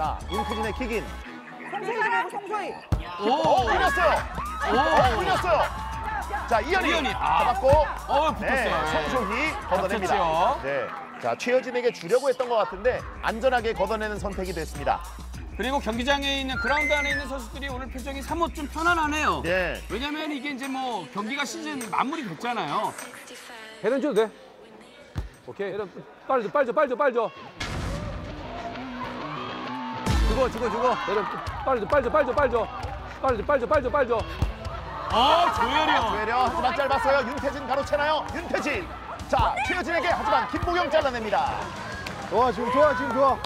자, 윤태진의 킥인. 송소희 말고 송소희. 어, 올렸어요. 어, 올렸어요. 자, 이현이. 이현이, 아. 잡았고. 어, 네, 붙었어요. 송소희 걷어냅니다. 붙었죠. 네. 자, 최효진에게 주려고 했던 것 같은데 안전하게 걷어내는 선택이 됐습니다. 그리고 경기장에 있는 그라운드 안에 있는 선수들이 오늘 표정이 사뭇 좀 편안하네요. 네. 왜냐면 이게 이제 뭐 경기가 시즌 마무리 됐잖아요. 배는 줘도 돼. 오케이. 배는 빨리 줘, 빨리 줘, 빨리 줘, 빨리 줘. 죽어 죽어 죽어 배는 빨리 줘, 빨리 줘, 빨리 줘, 빨리 줘. 빨리 줘, 빨리 줘, 빨리 줘, 빨리 줘. 어, 조열이요. 외려 하지만 짧았어요. 윤태진 가로채나요? 윤태진. 자, 최효진에게 하지만 김보경 잘라냅니다. 좋아 지금 좋아 지금 좋아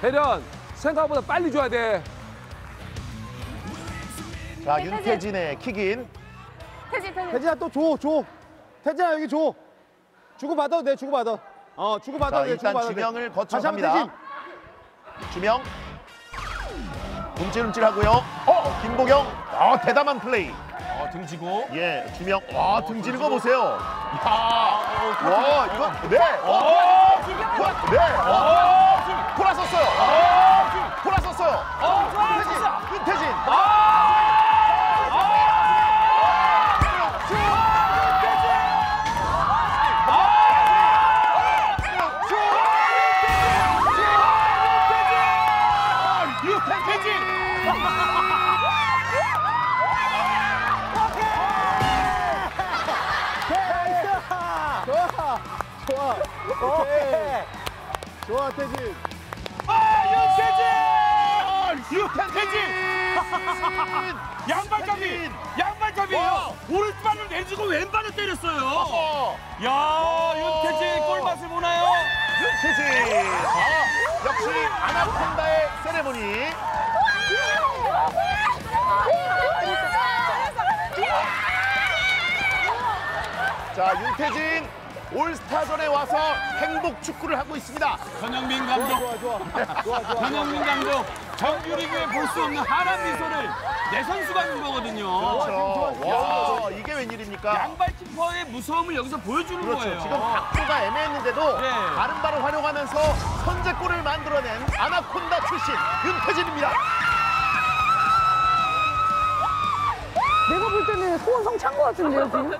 배련 생각보다 빨리 줘야 돼. 자, 윤태진의 킥인. 태진 태진. 태진아 또줘줘 태진아 여기 줘 주고 받아도 돼 주고 받아 어 주고 자, 받아도 돼 주고 일단 주명을 다시 한번 거쳐갑니다. 주명. 움찔움찔 하고요. 어, 김보경. 어, 대담한 플레이. 어, 등지고. 예, 주명. 와, 등지는 거 보세요. 야, 와, 이거 네. 어, 어, 네. 어, 어, 좋아 태진 아, 유태진. 유태진. 양발잡이. 양발잡이에요. 오른발을 내주고 왼발을 때렸어요. 어, 야, 윤태진 골맛을 보나요? 윤태진. 아, 역시 아나콘다의 세레모니. 자, 윤태진 올스타전에 와서 행복 축구를 하고 있습니다. 전영민 감독. 좋아 좋아 좋아 좋아 전영민 감독. 정규리그에 볼 수 없는 하란 미소를 내 선수가 준 거거든요. 그렇죠. 와, 이게 웬일입니까? 양발 키퍼의 무서움을 여기서 보여주는 그렇죠. 거예요. 지금 각도가 애매했는데도 네. 다른 발을 활용하면서 선제골을 만들어낸 아나콘다 출신 윤태진입니다. 내가 볼 때는 소원성 찬 것 같은데요 지금?